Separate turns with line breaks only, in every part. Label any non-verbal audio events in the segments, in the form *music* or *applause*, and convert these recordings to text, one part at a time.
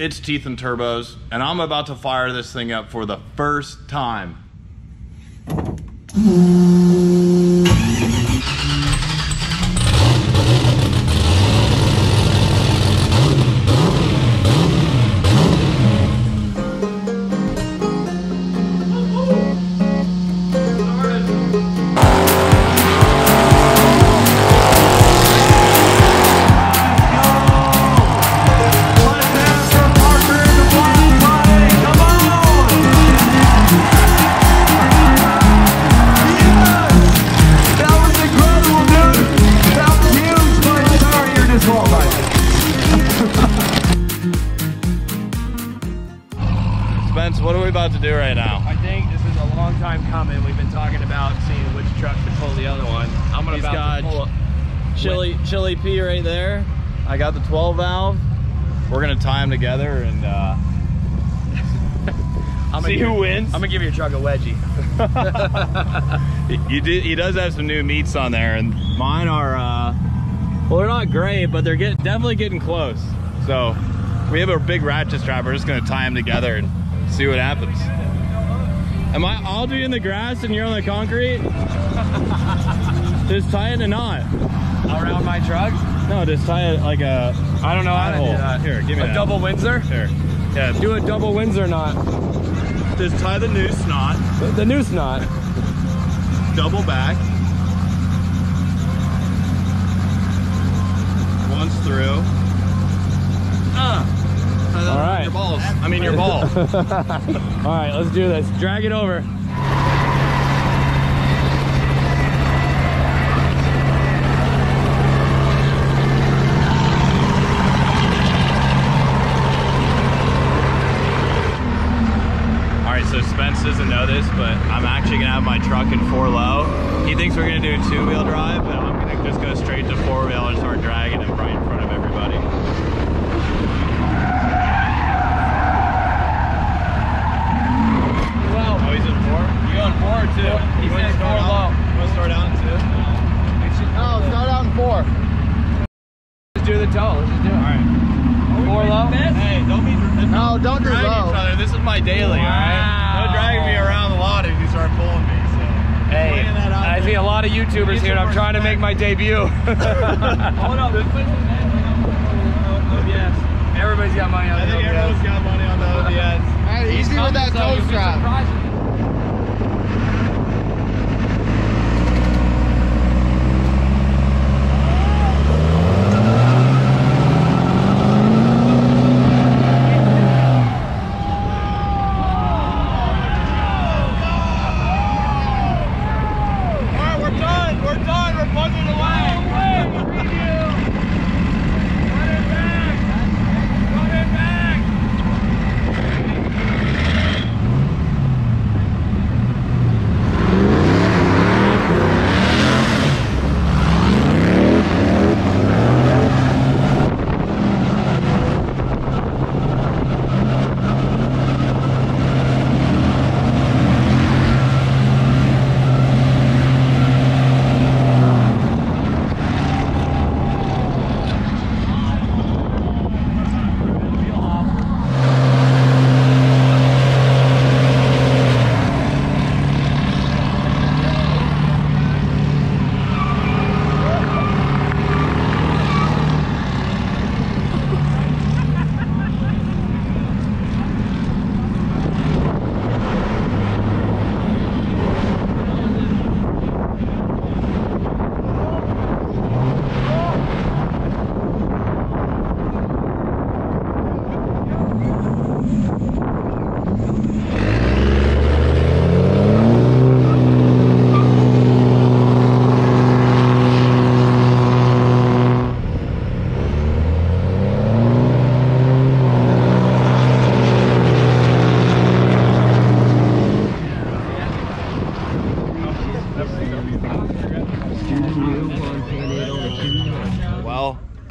it's Teeth and Turbos, and I'm about to fire this thing up for the first time. What are we about to do right now?
I think this is a long time coming. We've been talking about seeing which truck to pull the other one. I'm gonna
He's
about
got
to pull.
Chili, Chili P right there. I got the 12 valve. We're gonna tie them together and uh, *laughs*
I'm
see who wins.
I'm gonna give your truck a wedgie. *laughs*
you do, he does have some new meats on there, and mine are uh, well, they're not great, but they're get, definitely getting close. So we have a big ratchet strap. We're just gonna tie them together and see what happens. Am I? I'll be in the grass and you're on the concrete. just tie it in a knot.
Around my truck?
No, just tie it like a.
I don't know how to do
hole.
that.
Here, give me
a
that.
double Windsor.
Here. Yeah,
Do a double Windsor knot.
just tie the noose knot,
The, the noose knot.
double back. Once through.
All right.
Your balls. I mean your ball. *laughs*
All right, let's do this. Drag it over.
All right, so Spence doesn't know this, but I'm actually gonna have my truck in four low. He thinks we're gonna do two wheel drive, but I'm gonna just go straight to four wheel and start dragging him right in front of everybody.
Well,
Oh, he's in four? You going four or two?
He
You wanna
said
start
four
out-
low.
You wanna start out in two?
No, start out in four.
let's do the toe. Let's just do it.
All right.
Four low.
Hey, don't be
No, don't do
drag each
low.
other. This is my daily, all right?
Wow.
Don't drag me around the lot if you start pulling me. So.
Hey,
Laying that out
I
there.
see a lot of YouTubers
Use
here, and I'm trying to make my debut. *laughs* Hold on, this oh, oh, Yes, everybody's got money on
I
the
think everyone's got money on the OBS.
Hey, easy with that toe strap.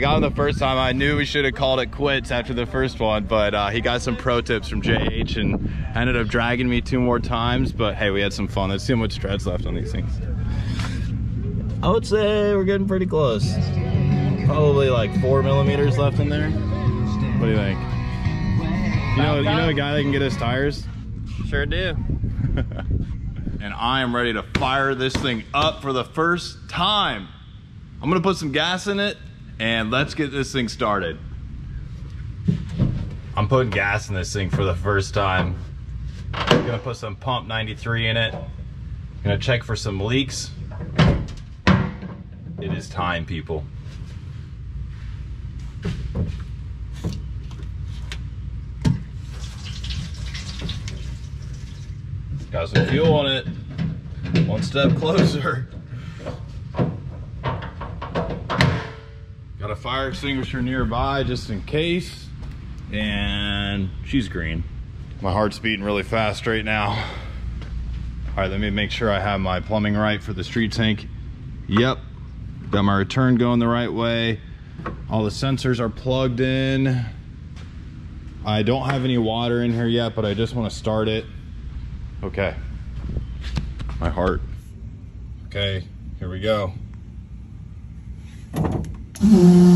Got him the first time. I knew we should have called it quits after the first one, but uh, he got some pro tips from JH and ended up dragging me two more times. But hey, we had some fun. Let's see how much treads left on these things. I would say we're getting pretty close. Probably like four millimeters left in there. What do you think? You know, you know a guy that can get us tires?
Sure do. *laughs*
and I am ready to fire this thing up for the first time. I'm gonna put some gas in it and let's get this thing started. I'm putting gas in this thing for the first time. I'm gonna put some pump 93 in it. Gonna check for some leaks. It is time, people. Got some fuel on it. One step closer. Got a fire extinguisher nearby just in case. And she's green. My heart's beating really fast right now. All right, let me make sure I have my plumbing right for the street tank. Yep, got my return going the right way. All the sensors are plugged in. I don't have any water in here yet, but I just want to start it. Okay. My heart. Okay, here we go. Mm.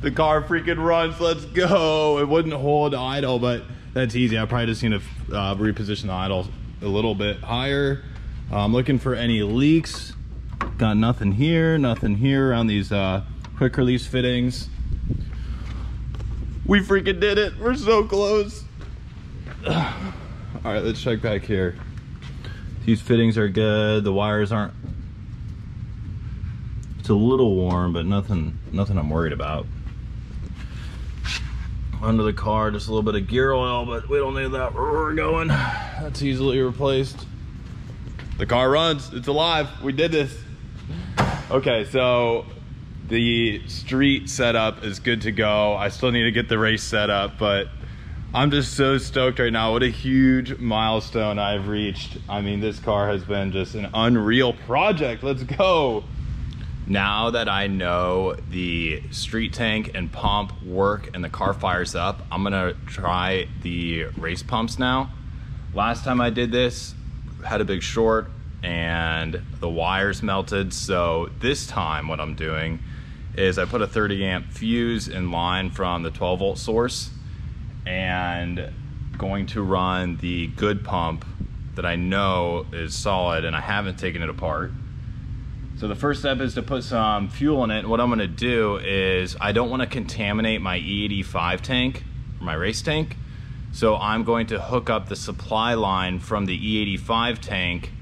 The car freaking runs. Let's go. It wouldn't hold idle, but that's easy. I probably just need to uh, reposition the idle a little bit higher. I'm looking for any leaks. Got nothing here, nothing here around these uh, quick release fittings. We freaking did it. We're so close. *sighs* All right, let's check back here. These fittings are good. The wires aren't. It's a little warm, but nothing, nothing I'm worried about under the car just a little bit of gear oil but we don't need that. We're going. *sighs* That's easily replaced. The car runs. It's alive. We did this. Okay so the street setup is good to go. I still need to get the race set up but i'm just so stoked right now. What a huge milestone i've reached. I mean this car has been just an unreal project. Let's go now that I know the street tank and pump work and the car fires up, I'm gonna try the race pumps now. Last time I did this, had a big short and the wires melted. So this time what I'm doing is I put a 30 amp fuse in line from the 12 volt source and going to run the good pump that I know is solid and I haven't taken it apart. So the first step is to put some fuel in it. What I'm gonna do is I don't wanna contaminate my E85 tank, or my race tank. So I'm going to hook up the supply line from the E85 tank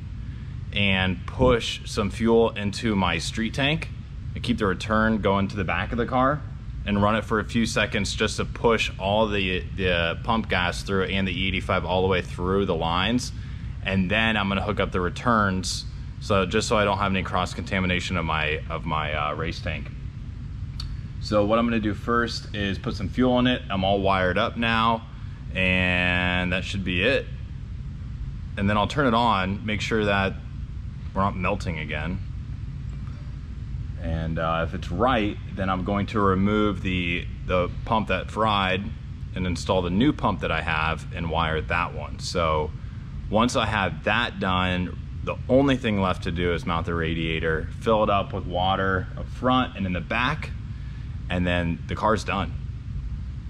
and push some fuel into my street tank and keep the return going to the back of the car and run it for a few seconds just to push all the, the pump gas through and the E85 all the way through the lines. And then I'm gonna hook up the returns so just so I don't have any cross contamination of my of my uh, race tank. So what I'm gonna do first is put some fuel in it. I'm all wired up now and that should be it. And then I'll turn it on, make sure that we're not melting again. And uh, if it's right, then I'm going to remove the, the pump that fried and install the new pump that I have and wire that one. So once I have that done, the only thing left to do is mount the radiator, fill it up with water up front and in the back, and then the car's done.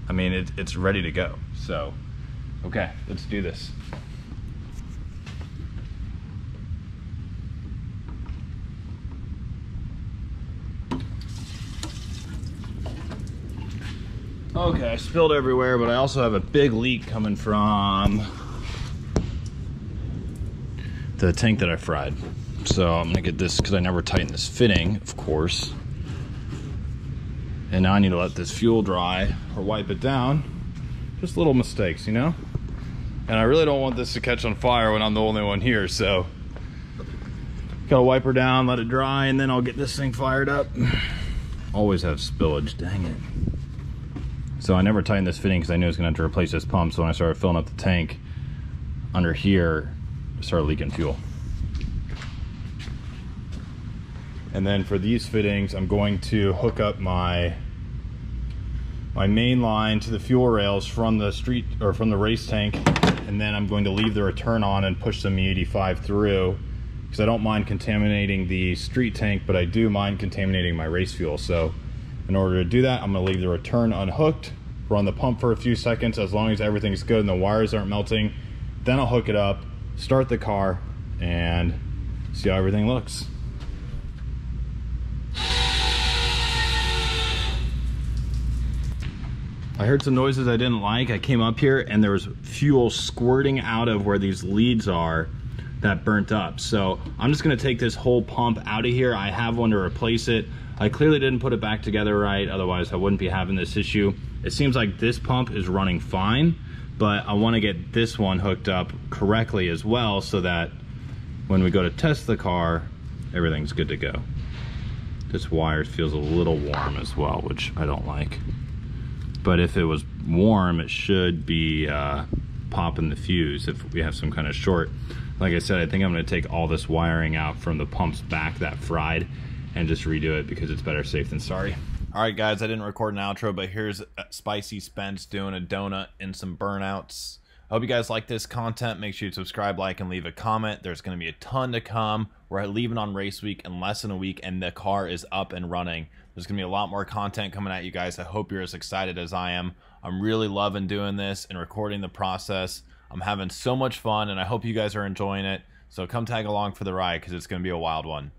I mean, it, it's ready to go. So, okay, let's do this. Okay, I spilled everywhere, but I also have a big leak coming from the tank that I fried. So I'm gonna get this because I never tightened this fitting, of course. And now I need to let this fuel dry or wipe it down. Just little mistakes, you know? And I really don't want this to catch on fire when I'm the only one here, so. Gotta wipe her down, let it dry, and then I'll get this thing fired up. *sighs* Always have spillage, dang it. So I never tightened this fitting because I knew I was to have to replace this pump. So when I started filling up the tank under here, it started leaking fuel. And then for these fittings, I'm going to hook up my my main line to the fuel rails from the street or from the race tank and then I'm going to leave the return on and push the E85 through because I don't mind contaminating the street tank but I do mind contaminating my race fuel so in order to do that I'm going to leave the return unhooked run the pump for a few seconds as long as everything's good and the wires aren't melting then I'll hook it up start the car and see how everything looks I heard some noises I didn't like. I came up here and there was fuel squirting out of where these leads are that burnt up. So I'm just gonna take this whole pump out of here. I have one to replace it. I clearly didn't put it back together right, otherwise I wouldn't be having this issue. It seems like this pump is running fine, but I wanna get this one hooked up correctly as well so that when we go to test the car, everything's good to go. This wire feels a little warm as well, which I don't like. But if it was warm it should be uh, popping the fuse if we have some kind of short. Like I said I think I'm going to take all this wiring out from the pumps back that fried and just redo it because it's better safe than sorry all right guys I didn't record an outro but here's uh, Spicy Spence doing a donut and some burnouts I hope you guys like this content. Make sure you subscribe, like, and leave a comment. There's going to be a ton to come. We're leaving on race week in less than a week, and the car is up and running. There's going to be a lot more content coming at you guys. I hope you're as excited as I am. I'm really loving doing this and recording the process. I'm having so much fun, and I hope you guys are enjoying it. So come tag along for the ride because it's going to be a wild one.